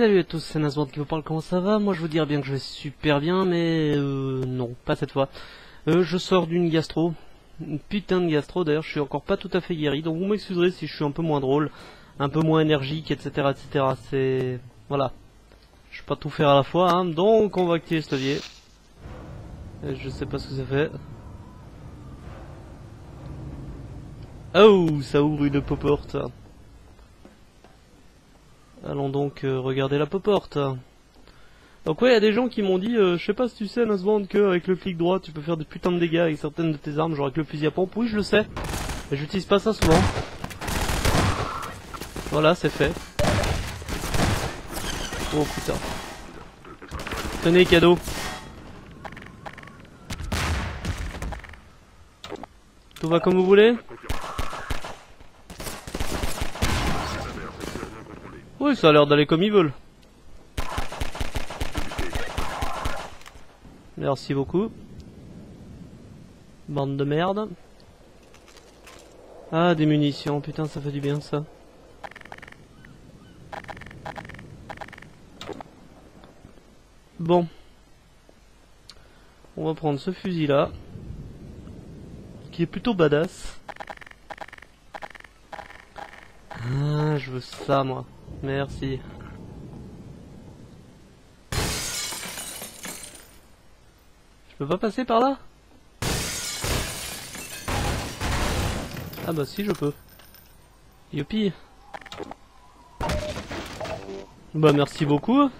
Salut à tous, c'est Nazwand qui vous parle, comment ça va? Moi je vous dirais bien que je vais super bien, mais euh, non, pas cette fois. Euh, je sors d'une gastro, une putain de gastro d'ailleurs, je suis encore pas tout à fait guéri, donc vous m'excuserez si je suis un peu moins drôle, un peu moins énergique, etc. etc. C'est... Voilà. Je peux pas tout faire à la fois, hein, donc on va activer ce levier. Et je sais pas ce que ça fait. Oh, ça ouvre une porte. Allons donc euh, regarder la porte. Donc ouais, il y a des gens qui m'ont dit, euh, je sais pas si tu sais, Nasvand, que avec le clic droit, tu peux faire des putains de dégâts avec certaines de tes armes, genre avec le fusil à pompe. Oui, je le sais. Mais j'utilise pas ça souvent. Voilà, c'est fait. Oh putain. Tenez, cadeau. Tout va comme vous voulez? Ça a l'air d'aller comme ils veulent. Merci beaucoup. Bande de merde. Ah, des munitions, putain, ça fait du bien ça. Bon. On va prendre ce fusil là. Qui est plutôt badass. Ah, je veux ça moi. Merci. Je peux pas passer par là? Ah bah si je peux. Youpi. Bah merci beaucoup.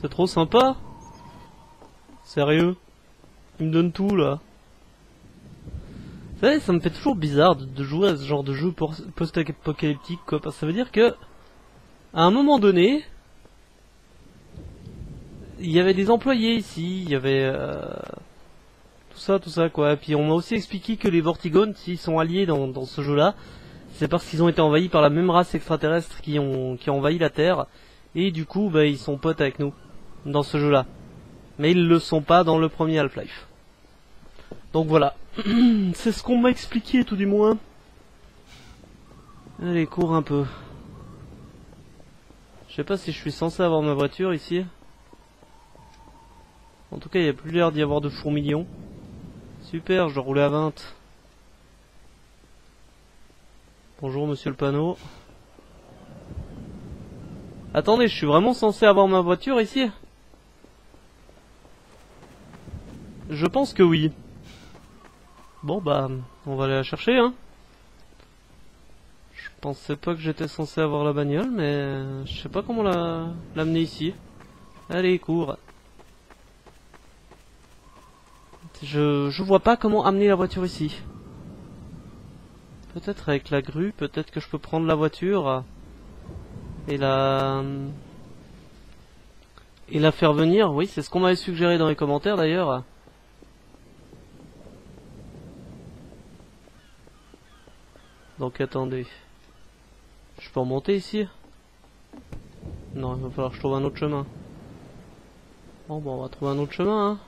C'est trop sympa. Sérieux? Il me donne tout là. Vous savez, ça me fait toujours bizarre de, jouer à ce genre de jeu post-apocalyptique quoi. Parce que ça veut dire que à un moment donné, il y avait des employés ici, il y avait euh, tout ça, tout ça quoi. Et puis on m'a aussi expliqué que les Vortigones, s'ils sont alliés dans, ce jeu-là, c'est parce qu'ils ont été envahis par la même race extraterrestre qui ont qui a envahi la Terre, et du coup, bah, ils sont potes avec nous dans ce jeu-là. Mais ils le sont pas dans le premier Half-Life. Donc voilà, c'est ce qu'on m'a expliqué tout du moins. Allez, cours un peu. Je sais pas si je suis censé avoir ma voiture ici. En tout cas, il n'y a plus l'air d'y avoir de fourmilions. Super, je dois rouler à 20. Bonjour monsieur le panneau. Attendez, je suis vraiment censé avoir ma voiture ici? Je pense que oui. Bon bah, on va aller la chercher hein. Je pensais pas que j'étais censé avoir la bagnole, mais je sais pas comment l'amener ici. Allez, cours. Je, je vois pas comment amener la voiture ici. Peut-être avec la grue, peut-être que je peux prendre la voiture et la et la faire venir. Oui, c'est ce qu'on m'avait suggéré dans les commentaires d'ailleurs. Donc attendez. Je peux remonter ici Non, il va falloir que je trouve un autre chemin. Bon, bon, on va trouver un autre chemin, hein.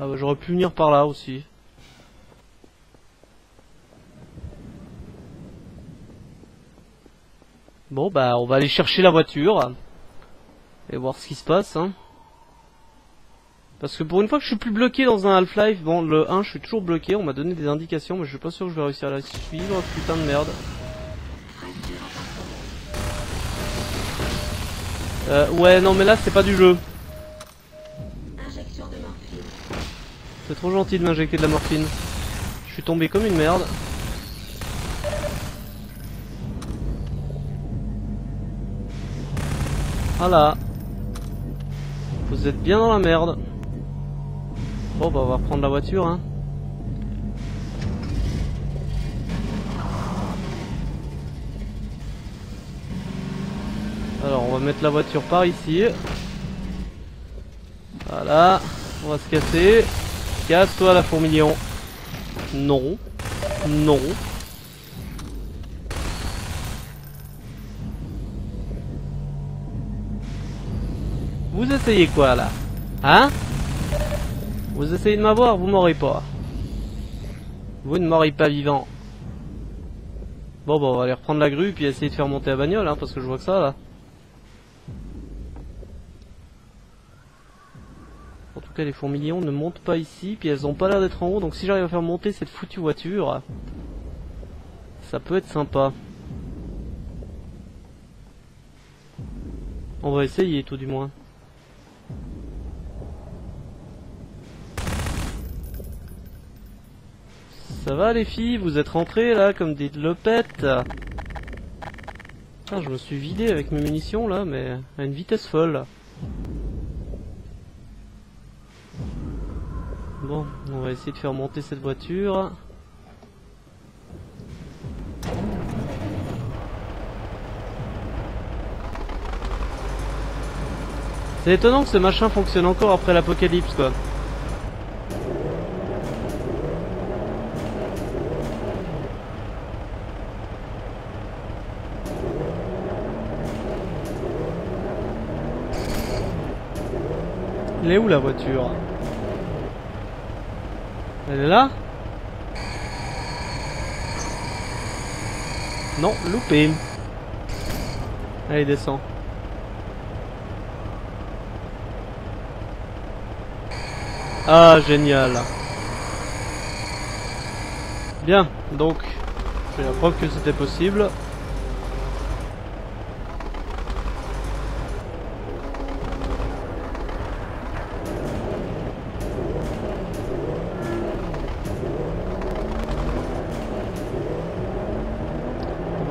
Ah bah j'aurais pu venir par là aussi. Bon bah on va aller chercher la voiture. Et voir ce qui se passe, hein. Parce que pour une fois que je suis plus bloqué dans un Half-Life, bon le 1 je suis toujours bloqué, on m'a donné des indications mais je suis pas sûr que je vais réussir à la suivre, putain de merde. Euh, ouais non mais là c'est pas du jeu. C'est trop gentil de m'injecter de la morphine. Je suis tombé comme une merde. Voilà. Vous êtes bien dans la merde. Bon bah on va reprendre la voiture hein. Alors on va mettre la voiture par ici. Voilà. On va se casser. Casse-toi la fourmilion. Non. Non. Vous essayez quoi là? Hein? Vous essayez de m'avoir, vous m'aurez pas. Vous ne m'aurez pas vivant. Bon, bah, on va aller reprendre la grue puis essayer de faire monter la bagnole, hein, parce que je vois que ça. En tout cas, les fourmilions ne montent pas ici, puis elles ont pas l'air d'être en haut, donc si j'arrive à faire monter cette foutue voiture, ça peut être sympa. On va essayer tout du moins. Ça va les filles, vous êtes rentrées là comme des lopettes ah, je me suis vidé avec mes munitions là, mais à une vitesse folle. Bon, on va essayer de faire monter cette voiture. C'est étonnant que ce machin fonctionne encore après l'apocalypse quoi. Elle est où la voiture? Elle est là? Non, loupé. Allez, descend. Ah, génial. Bien, donc, j'ai la preuve que c'était possible.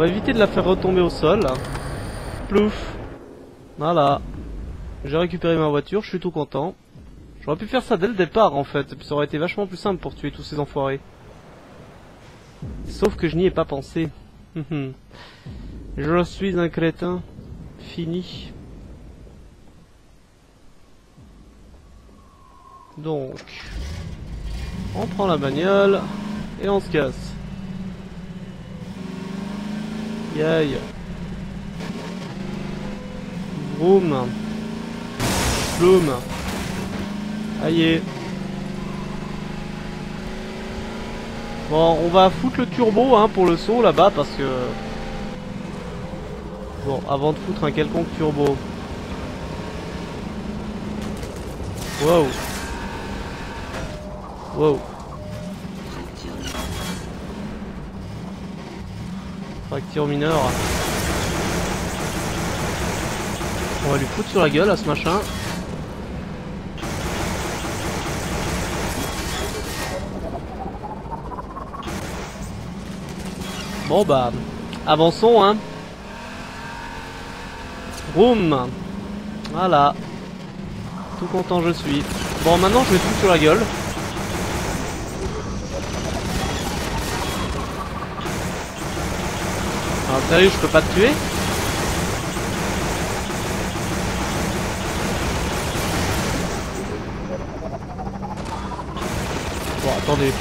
Va éviter de la faire retomber au sol. Plouf. Voilà. J'ai récupéré ma voiture, je suis tout content. J'aurais pu faire ça dès le départ en fait, ça aurait été vachement plus simple pour tuer tous ces enfoirés. Sauf que je n'y ai pas pensé. je suis un crétin. Fini. Donc, on prend la bagnole et on se casse. Aïe. Vroom. Bloom. Aïe. Bon, on va foutre le turbo hein, pour le saut là-bas parce que... Bon, avant de foutre un quelconque turbo. Wow. Wow. Fracture mineure. On va lui foutre sur la gueule à ce machin. Bon bah, avançons hein. Boum Voilà. Tout content je suis. Bon maintenant je vais tout sur la gueule. Sérieux, je peux pas te tuer Bon, attendez.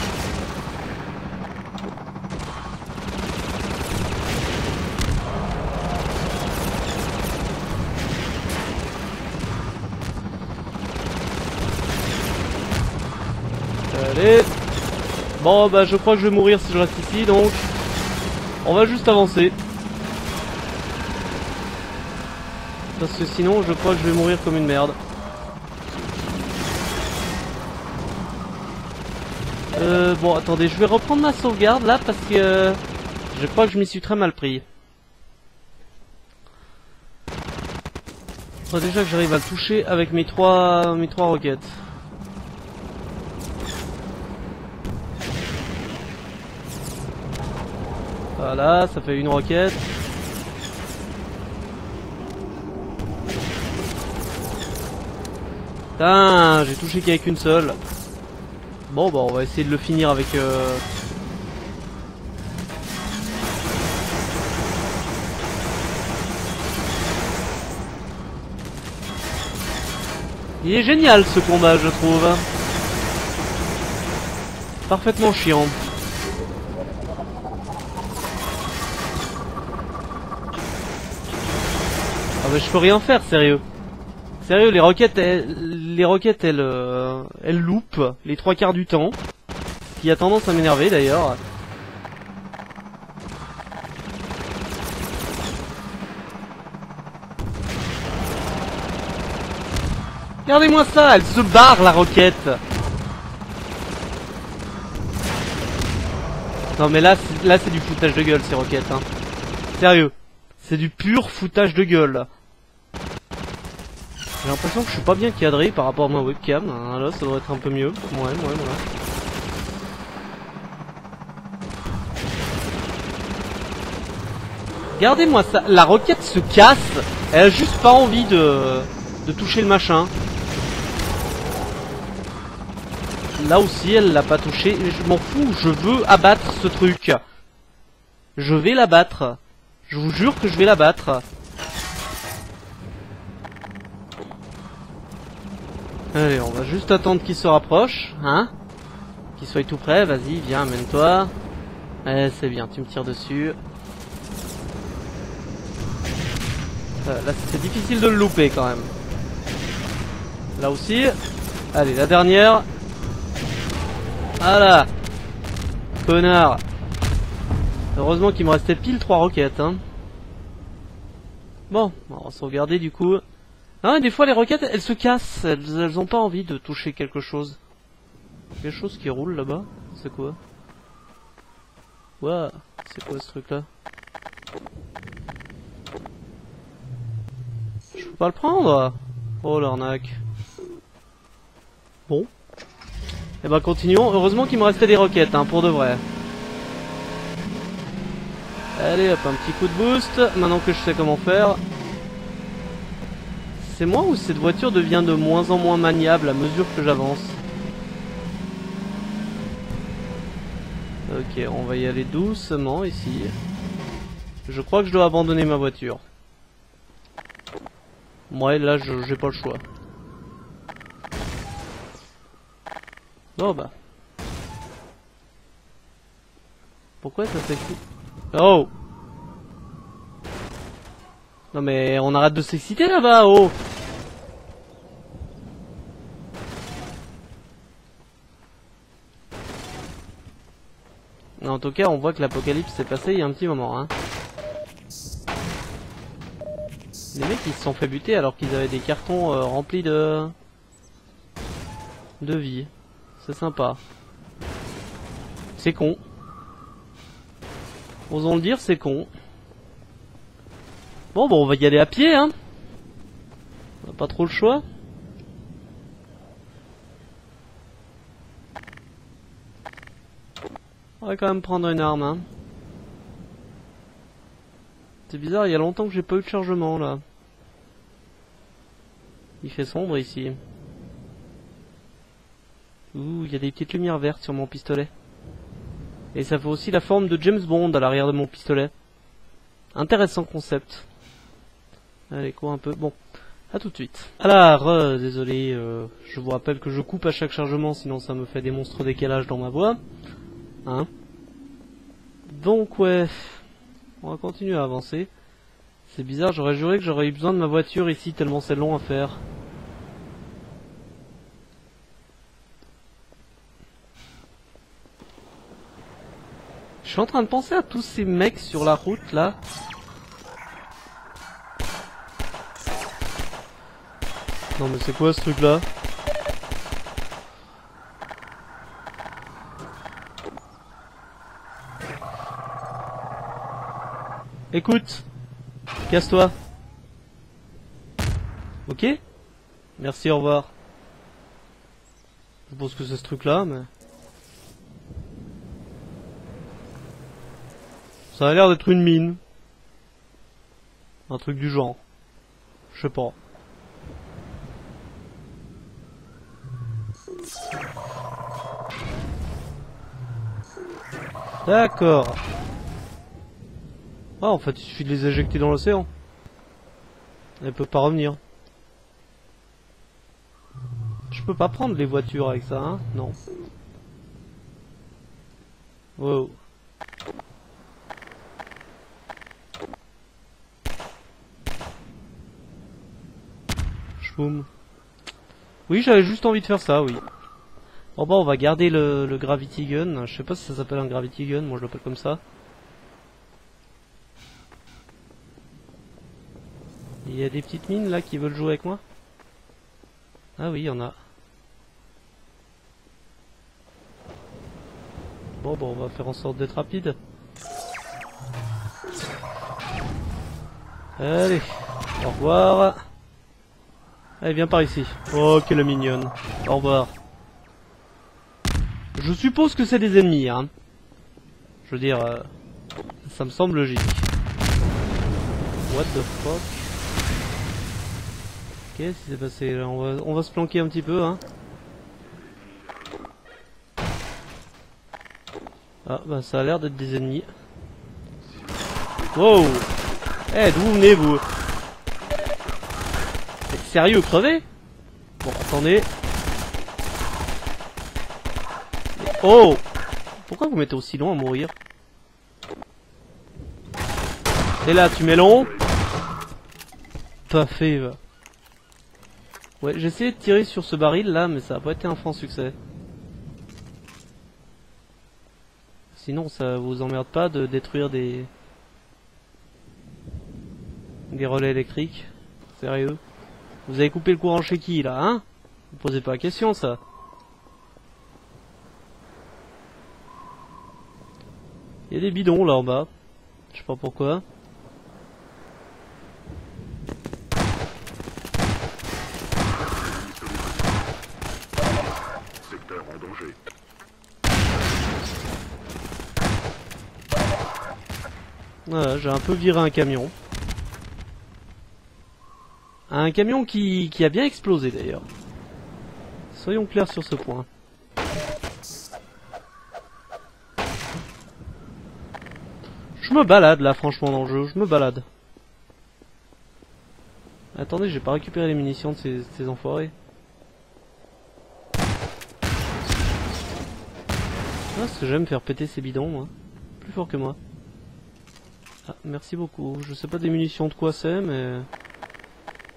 Allez Bon bah je crois que je vais mourir si je reste ici donc on va juste avancer. Parce que sinon, je crois que je vais mourir comme une merde. Euh, bon, attendez, je vais reprendre ma sauvegarde là parce que je crois que je m'y suis très mal pris. Faudrait déjà que j'arrive à le toucher avec mes trois, mes trois roquettes. Voilà, ça fait une roquette. Putain, j'ai touché qu'avec une seule. Bon bah on va essayer de le finir avec... Euh... Il est génial ce combat je trouve. Parfaitement chiant. mais je peux rien faire, sérieux. Sérieux, les roquettes, elles, les roquettes, elles, euh, elles loupent les trois quarts du temps. Qui a tendance à m'énerver d'ailleurs. Regardez-moi ça, elle se barre la roquette. Non mais là, là c'est du foutage de gueule ces roquettes. Hein. Sérieux, c'est du pur foutage de gueule. J'ai l'impression que je suis pas bien cadré par rapport à ma webcam. hein. Là, ça doit être un peu mieux. Ouais, ouais, voilà. Regardez-moi ça. La roquette se casse. Elle a juste pas envie de, de toucher le machin. Là aussi, elle l'a pas touché. Je m'en fous. Je veux abattre ce truc. Je vais l'abattre. Je vous jure que je vais l'abattre. Allez, on va juste attendre qu'il se rapproche, hein Qu'il soit tout prêt, vas-y, viens, amène-toi. Eh, c'est bien, tu me tires dessus. Euh, là, c'est difficile de le louper quand même. Là aussi. Allez, la dernière. Voilà. Connard. Heureusement qu'il me restait pile trois roquettes, hein. Bon, on va sauvegarder du coup. Ah, des fois les roquettes, elles se cassent. Elles, elles ont pas envie de toucher quelque chose. Quelque chose qui roule là-bas. C'est quoi? Ouah, c'est quoi ce truc-là? Je peux pas le prendre? Oh l'arnaque. Bon. Et ben continuons. Heureusement qu'il me restait des roquettes, hein, pour de vrai. Allez hop, un petit coup de boost. Maintenant que je sais comment faire. C'est moi ou cette voiture devient de moins en moins maniable à mesure que j'avance Ok, on va y aller doucement ici. Je crois que je dois abandonner ma voiture. Ouais, là, j'ai pas le choix. Oh bah. Pourquoi ça s'excite Oh Non mais on arrête de s'exciter là-bas, oh En tout cas, on voit que l'apocalypse s'est passé il y a un petit moment, hein. Les mecs, ils se sont fait buter alors qu'ils avaient des cartons euh, remplis de... de vie. C'est sympa. C'est con. Osons le dire, c'est con. Bon, bon, on va y aller à pied, hein. On a pas trop le choix. Va quand même prendre une arme, hein. C'est bizarre, il y a longtemps que j'ai pas eu de chargement, là. Il fait sombre ici. Ouh, il y a des petites lumières vertes sur mon pistolet. Et ça fait aussi la forme de James Bond à l'arrière de mon pistolet. Intéressant concept. Allez, cours un peu. Bon, à tout de suite. Alors, désolé, euh, je vous rappelle que je coupe à chaque chargement, sinon ça me fait des monstres décalages dans ma voix. Hein? Donc, ouais, on va continuer à avancer. C'est bizarre, j'aurais juré que j'aurais eu besoin de ma voiture ici, tellement c'est long à faire. Je suis en train de penser à tous ces mecs sur la route là. Non mais c'est quoi ce truc là Écoute Casse-toi Ok Merci, au revoir. Je pense que c'est ce truc là mais... Ça a l'air d'être une mine. Un truc du genre. Je sais pas. D'accord. Ah, en fait, il suffit de les éjecter dans l'océan. Elle peut pas revenir. Je peux pas prendre les voitures avec ça, hein? Non. Wow. Oui, j'avais juste envie de faire ça, oui. Bon bah on va garder le, le Gravity Gun. Je sais pas si ça s'appelle un Gravity Gun, moi je l'appelle comme ça. Il y a des petites mines là qui veulent jouer avec moi Ah oui, il y en a. Bon, bon, on va faire en sorte d'être rapide. Allez, au revoir. Allez, viens par ici. Oh, quelle mignonne. Au revoir. Je suppose que c'est des ennemis, hein. Je veux dire, euh, ça me semble logique. What the fuck? Qu'est-ce qui s'est passé là on va, on va se planquer un petit peu, hein. Ah, bah ça a l'air d'être des ennemis. Wow Eh, d'où venez-vous Sérieux, crevé? Bon, attendez. Oh Pourquoi vous mettez aussi long à mourir? Et là, tu mets long Pas fait, va. Ouais, j'ai essayé de tirer sur ce baril là, mais ça a pas été un franc succès. Sinon, ça vous emmerde pas de détruire des... Des relais électriques? Sérieux? Vous avez coupé le courant chez qui, là, hein? Vous posez pas la question, ça. Il y a des bidons, là, en bas. Je sais pas pourquoi. J'ai un peu viré un camion. Un camion qui, a bien explosé d'ailleurs. Soyons clairs sur ce point. Je me balade là franchement dans le jeu, je me balade. Attendez, j'ai pas récupéré les munitions de ces, ces enfoirés. Ah, ce que j'aime faire péter ces bidons, moi. Plus fort que moi. Ah, merci beaucoup. Je sais pas des munitions de quoi c'est, mais...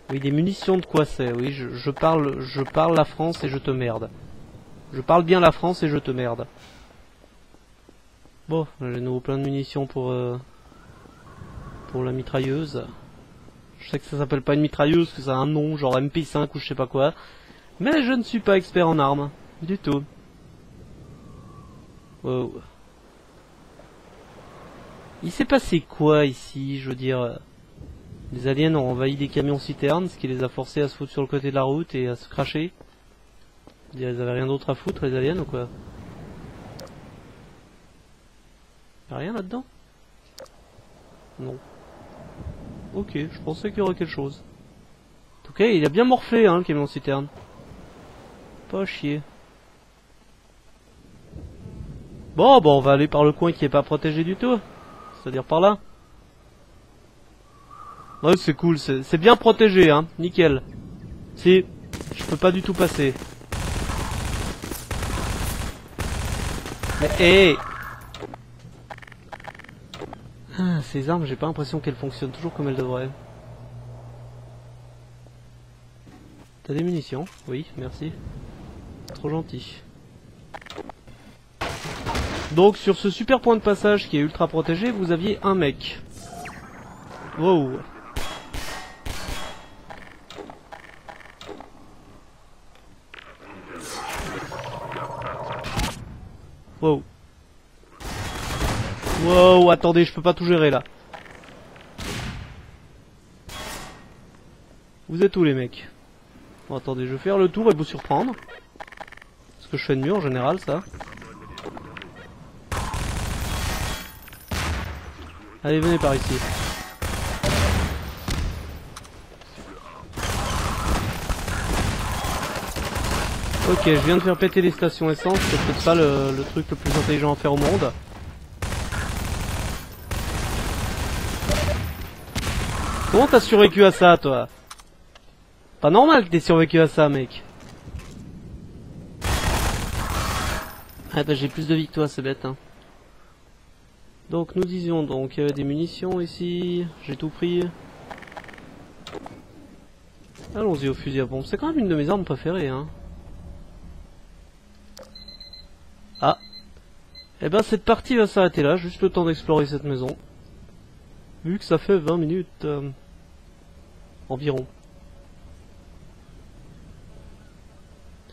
Oui, des munitions de quoi c'est, oui, je, parle je parle la France et je te merde. Je parle bien la France et je te merde. Bon, j'ai nouveau plein de munitions pour euh, pour la mitrailleuse. Je sais que ça s'appelle pas une mitrailleuse, que ça a un nom, genre MP5 ou je sais pas quoi. Mais je ne suis pas expert en armes, du tout. Wow. Il s'est passé quoi ici, je veux dire... Les aliens ont envahi des camions citernes, ce qui les a forcés à se foutre sur le côté de la route et à se cracher? Ils avaient rien d'autre à foutre, les aliens, ou quoi? Y'a rien là-dedans? Non. Ok, je pensais qu'il y aurait quelque chose. En tout cas, il a bien morflé, hein, le camion citerne. Pas chier. Bon, bon, on va aller par le coin qui est pas protégé du tout. C'est-à-dire par là. Ouais, c'est cool, c'est bien protégé, hein. Nickel. Si, je peux pas du tout passer. Mais hé ah, Ces armes, j'ai pas l'impression qu'elles fonctionnent toujours comme elles devraient. T'as des munitions? Oui, merci. Trop gentil. Donc sur ce super point de passage qui est ultra protégé, vous aviez un mec. Wow. Wow. Wow, attendez, je peux pas tout gérer là. Vous êtes où les mecs? Bon attendez, je vais faire le tour et vous surprendre. Ce que je fais de mieux en général ça. Allez, venez par ici. Ok, je viens de faire péter les stations essence, c'est peut-être pas le, truc le plus intelligent à faire au monde. Comment t'as survécu à ça, toi? Pas normal que t'aies survécu à ça, mec. Ah bah j'ai plus de vie que toi, c'est bête, hein. Donc nous disions donc, il y avait des munitions ici, j'ai tout pris. Allons-y au fusil à pompe, c'est quand même une de mes armes préférées, hein. Ah. Eh ben cette partie va s'arrêter là, juste le temps d'explorer cette maison. Vu que ça fait 20 minutes euh, environ.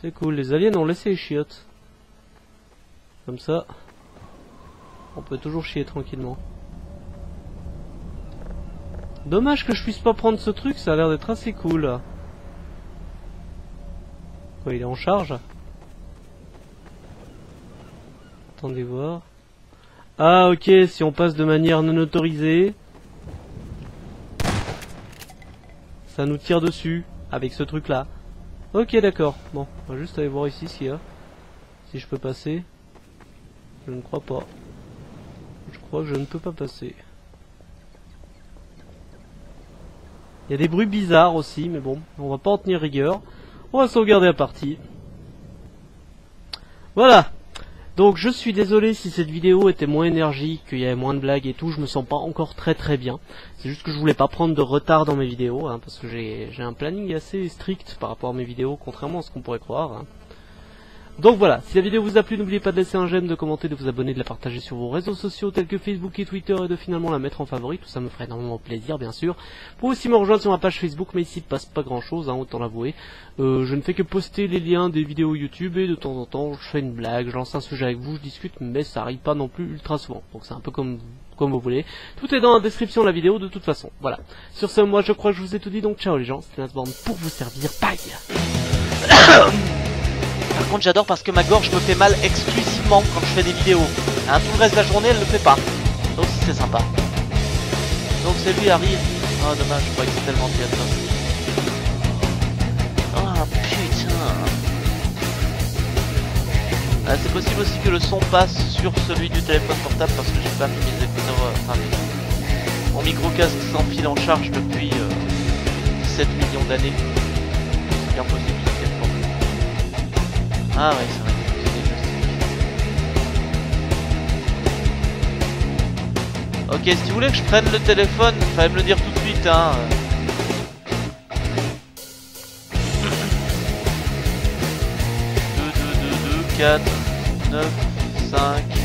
C'est cool, les aliens ont laissé les chiottes. Comme ça, on peut toujours chier tranquillement. Dommage que je puisse pas prendre ce truc, ça a l'air d'être assez cool. Quoi, il est en charge? Attendez voir. Ah ok, si on passe de manière non autorisée, ça nous tire dessus avec ce truc là. Ok d'accord, bon, on va juste aller voir ici s'il y a. Si je peux passer. Je ne crois pas. Que je ne peux pas passer. Il y a des bruits bizarres aussi, mais bon, on va pas en tenir rigueur. On va sauvegarder la partie. Voilà. Donc je suis désolé si cette vidéo était moins énergique, qu'il y avait moins de blagues et tout, je me sens pas encore très très bien. C'est juste que je voulais pas prendre de retard dans mes vidéos, hein, parce que j'ai un planning assez strict par rapport à mes vidéos, contrairement à ce qu'on pourrait croire. Hein. Donc voilà, si la vidéo vous a plu, n'oubliez pas de laisser un j'aime, de commenter, de vous abonner, de la partager sur vos réseaux sociaux tels que Facebook et Twitter et de finalement la mettre en favori, tout ça me ferait énormément plaisir bien sûr. Vous pouvez aussi me rejoindre sur ma page Facebook, mais ici il passe pas grand chose, hein, autant l'avouer. Euh, je ne fais que poster les liens des vidéos YouTube et de temps en temps je fais une blague, je lance un sujet avec vous, je discute, mais ça arrive pas non plus ultra souvent. Donc c'est un peu comme comme vous voulez. Tout est dans la description de la vidéo de toute façon. Voilà. Sur ce, moi je crois que je vous ai tout dit, donc ciao les gens, c'était Nasborn pour vous servir. Bye contre, j'adore parce que ma gorge me fait mal exclusivement quand je fais des vidéos. Hein, tout le reste de la journée, elle ne le fait pas. Donc c'est sympa. Donc c'est lui arrive. Oh dommage, je croyais que c'était tellement théâtre. Oh putain. Ah, c'est possible aussi que le son passe sur celui du téléphone portable parce que j'ai pas mis mes écouteurs, euh, enfin mon micro casque sans fil en charge depuis 7 euh, millions d'années. C'est bien possible. Ah ouais, c'est vrai. Ok, si tu voulais que je prenne le téléphone, fallait me le dire tout de suite, hein. 2, 2, 2, 2, 4, 9, 5...